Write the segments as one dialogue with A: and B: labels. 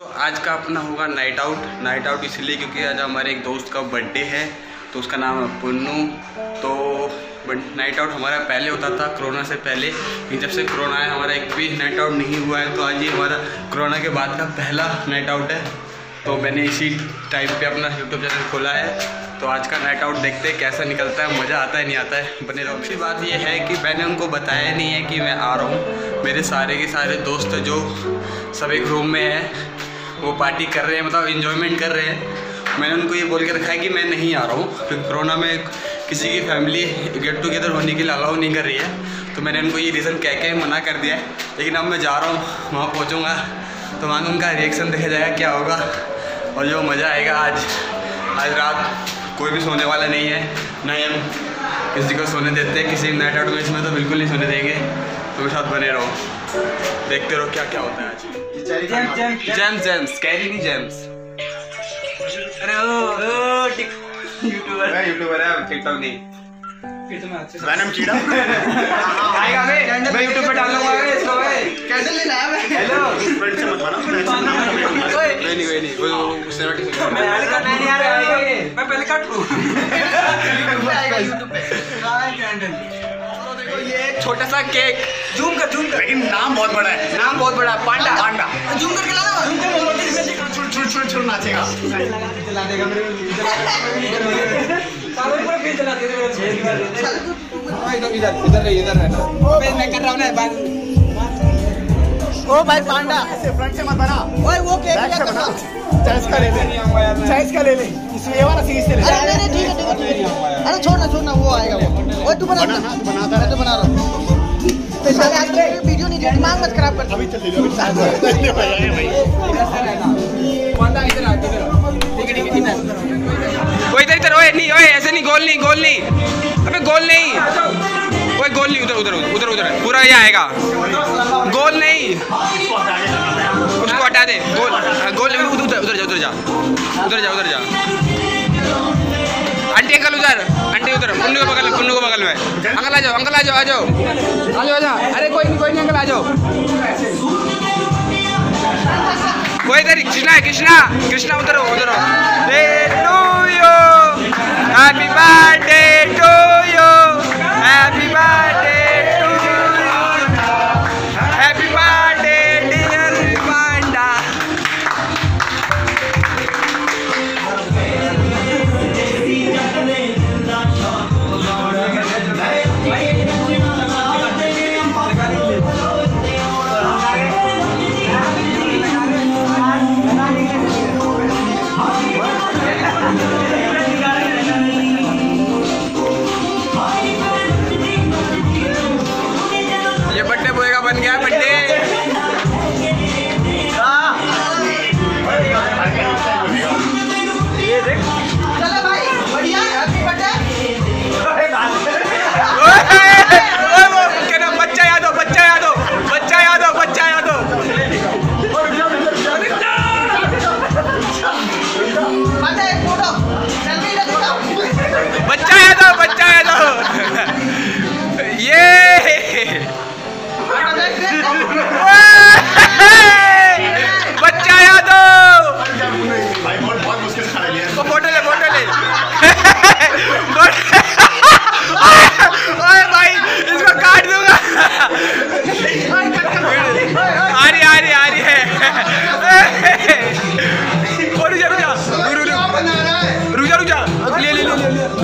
A: तो आज का अपना होगा नाइट आउट नाइट आउट इसलिए क्योंकि आज हमारे एक दोस्त का बर्थडे है तो उसका नाम है पुन्नू. तो नाइट आउट हमारा पहले होता था कोरोना से पहले. लेकिन जब से कोरोना आया, हमारा एक भी नाइट आउट नहीं हुआ है तो आज ये हमारा कोरोना के बाद का पहला नाइट आउट है. तो मैंने इसी टाइम पे अपना यूट्यूब चैनल खोला है. तो आज का नाइट आउट देखते हैं कैसा निकलता है, मज़ा आता है, नहीं आता है, बने रहो. दूसरी बात ये है कि मैंने उनको बताया नहीं है कि मैं आ रहा हूँ. मेरे सारे के सारे दोस्त जो सब एक रूम में है वो पार्टी कर रहे हैं मतलब इन्जॉयमेंट कर रहे हैं। मैंने उनको ये बोल के रखा है कि मैं नहीं आ रहा हूँ, क्योंकि कोरोना में किसी की फैमिली गेट टुगेदर होने के लिए अलाउ नहीं कर रही है। तो मैंने उनको ये रीज़न कह के मना कर दिया है। लेकिन अब मैं जा रहा हूँ, वहाँ पहुँचूँगा तो वहाँ उनका रिएक्शन देखा जाएगा क्या होगा। और जो मज़ा आएगा आज आज रात कोई भी सोने वाला नहीं है, ना ही हम किसी को सोने देते हैं, किसी नाइट आउट में इसमें तो बिल्कुल नहीं सोने देंगे। मेरे साथ बने रहो। देखते रहो क्या क्या होता है आज। जेम्स जेम्स कैरी नहीं जेम्स अरे ओ ओ यूट्यूबर
B: मैं यूट्यूबर है
A: टिकटॉक नहीं।
B: वैनम कीड़ा
A: आएगा मैं मैं यूट्यूब पे डालूँगा इसको मैं
C: कैंडल लेना है मैं।
A: हेलो
B: फ्रेंड से मत बना
A: कोई नहीं कोई नहीं वो सिनेमैटिक
C: मैं पहले काट नहीं आ रहा मैं पहले काट लूँ
A: आएगा
C: यूट्यूब पे। काय कैंडल
A: तो देखो ये एक छोटा सा केक।
C: जूम कर जूम कर।
B: लेकिन नाम बहुत बड़ा है।
A: नाम बहुत बड़ा है पांडा।
B: पांडा।
C: जूम करके ला ना जूम कर मोमबत्ती से देखो
B: छुड़ छुड़ छुड़ छुड़ नाचेगा।
C: जला देगा मेरे सारे पूरा फेस जला दे मेरे
A: इधर इधर इधर रहना
C: मैं कर रहा हूँ ना ओ भाई पांडा।
B: फ्रंट से मत बना।
C: ओए वो केक क्या कर
B: बना।
C: रहा
B: चाइस का ले ले। चाइस का ले ले। ये वाला सीरीज़ से ले ले
C: अरे नहीं ठीक है ठीक है ठीक है। अरे छोड़ ना छोड़ ना वो आएगा वो। तू बना
B: बना तू बनाता
C: मैं तो बना रहा हूँ। तो साले आज वीडियो नहीं दिमाग मत खराब कर।
B: अभी चल ले अभी साथ में भाई
C: पांडा इधर आ इधर ठीक है ठीक है इधर
A: इधर इधर ओए नहीं ओए ऐसे नहीं गोल नहीं गोल नहीं। अबे गोल नहीं। ओए गोल नहीं उधर उधर उधर उधर पूरा ये आएगा। गोल नहीं। उसको हटा दे। गोल हाँ, गोल उधर उधर जा उधर जा। उधर जा उधर जा। आंटी अंकल उधर आंटी उधर पुन्नू के बगल पुन्नू के बगल में अंकल आ जाओ अंकल आ जाओ आ जाओ। आ जाओ आ जाओ। अरे कोई नहीं कोई नहीं अंकल आ जाओ। कोई इधर कृष्णा कृष्णा। कृष्णा उधर उधर हैप्पी बर्थडे टू जा रुक जा ले ले ले ले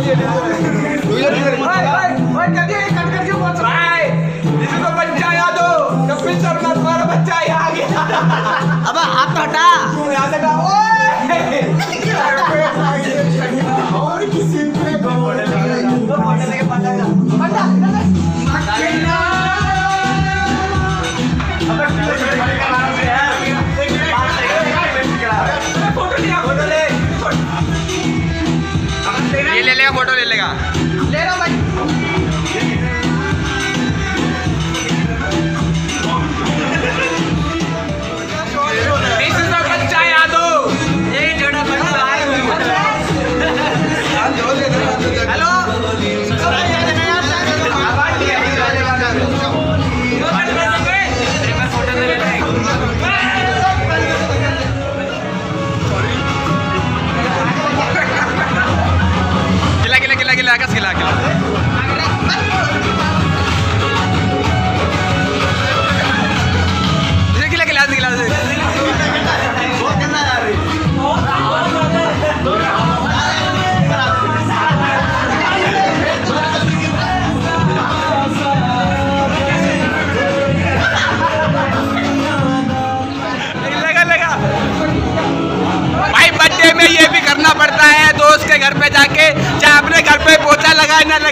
A: ले ले ले भाई इसको बच्चा याद हो कपिल शर्मा तुम्हारा बच्चा आ गया
C: अब हाथ तो हटा
A: यहाँ याद कहा, ओए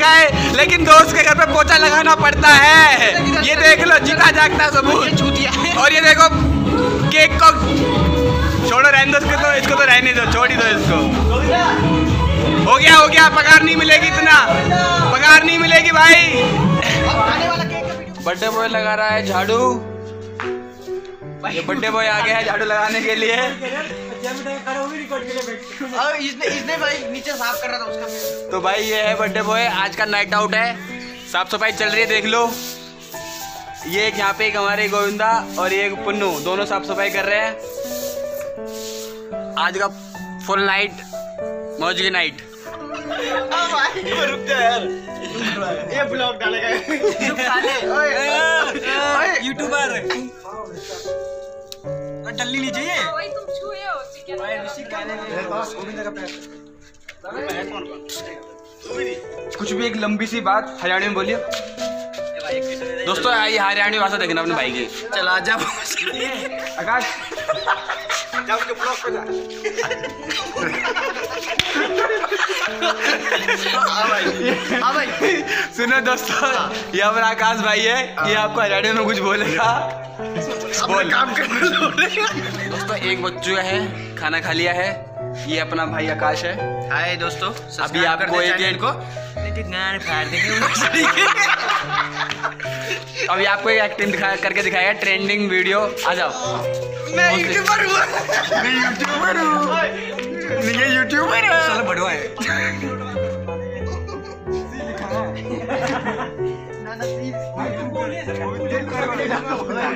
A: ना लगाए लेकिन दोस्त के घर पे पोछा लगाना पड़ता है। ये देख लो जीता जागता सबूत और ये देखो, केक को छोड़ो, रहने दो इसको तो इसको तो रहने दो, छोड़ ही दो इसको। हो गया हो गया, पगार नहीं मिलेगी इतना। पगार नहीं मिलेगी भाई। बर्थडे बॉय लगा रहा है झाड़ू। बर्थडे बॉय आ गया है झाड़ू लगाने के लिए।
B: इसने इसने भाई नीचे साफ़ कर रहा था उसका।
A: तो भाई ये है बर्थडे बॉय आज का नाइट आउट है। साफ़ सफ़ाई चल रही है देख लो। ये एक यहाँ पे एक हमारे गोविंदा और ये एक पुन्नू दोनों साफ़ सफ़ाई कर रहे हैं। आज का फुल नाइट मौज की नाइट
B: रुक जा यार। ये ब्लॉग डालेगा।
C: यूट्यूबर नहीं चाहिए
A: कुछ भी एक लंबी सी बात हरियाणी में बोलिए। दोस्तों आइए हरियाणी भाषा देखना अपने भाई की।
B: चला जा।
A: आकाश।
B: भाई
A: सुनो दोस्तों ये हमारा आकाश भाई है। ये आपको हरियाणी में कुछ बोलेगा। बोल।
B: काम करने
A: दोस्तों एक बच्चू है खाना खा लिया है। ये अपना भाई आकाश है।
B: हाय दोस्तों
A: अभी आपको एक
B: चैनल
A: को।
B: गान फाड़ देंगे
A: अभी आपको एक एक्टिंग दिखा करके दिखाएगा ट्रेंडिंग वीडियो आ जाओ।
B: मैं यूट्यूबर हूँ। मैं यूट्यूबर हूँ। ये यूट्यूबर है।
C: चलो बढ़वा है।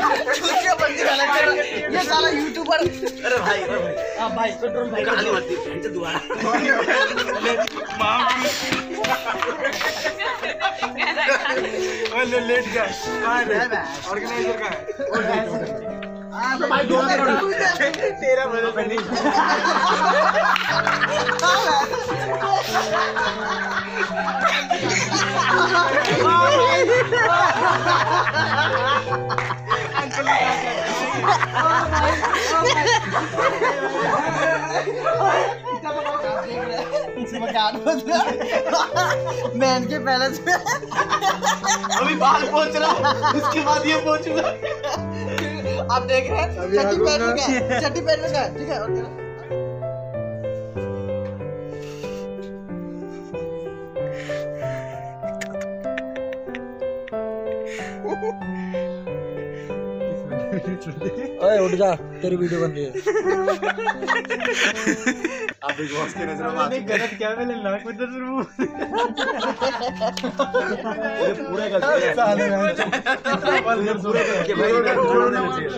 B: है। ये साला यूट्यूबर अरे भाई हाँ भाई कंट्रोल भाई गाली मत दी से दोबारा
C: ले लेट गया। कहाँ है ऑर्गेनाइजर का है
B: हाँ? तो भाई दो तेरा बड़े बनी मैन के पहले से अभी बाल पहुँच रहा उसके बाद ये पहुंचूगा। आप देख रहे हैं? चट्टी पहन रखा है चट्टी पहन रखा है ठीक है और क्या?
C: ओए उठ जा तेरी वीडियो बन रही है। आप बिग बॉस के नज़रों में आते गलत क्या मैंने नाक में दस ये पूरा गलत है साले ये पूरा गलत है भाई छोड़ना चाहिए।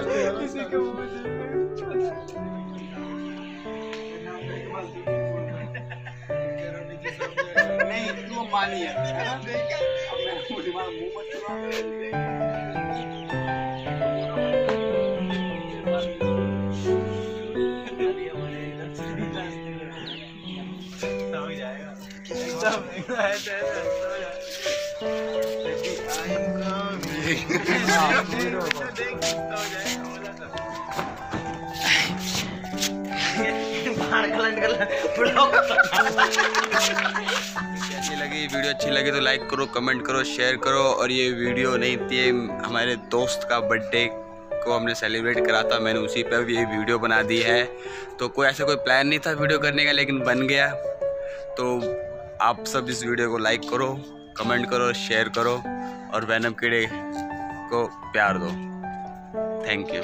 B: किसी के ऊपर नहीं तू मानी है
A: अच्छी लगी, वीडियो अच्छी लगी तो लाइक करो, कमेंट करो, शेयर करो और ये वीडियो नहीं थी हमारे दोस्त का बर्थडे को हमने सेलिब्रेट करा था मैंने उसी पर भी ये वीडियो बना दी है। तो कोई ऐसा कोई प्लान नहीं था वीडियो करने का, लेकिन बन गया। तो आप सब इस वीडियो को लाइक करो कमेंट करो शेयर करो और वैनम कीड़े को प्यार दो। Thank you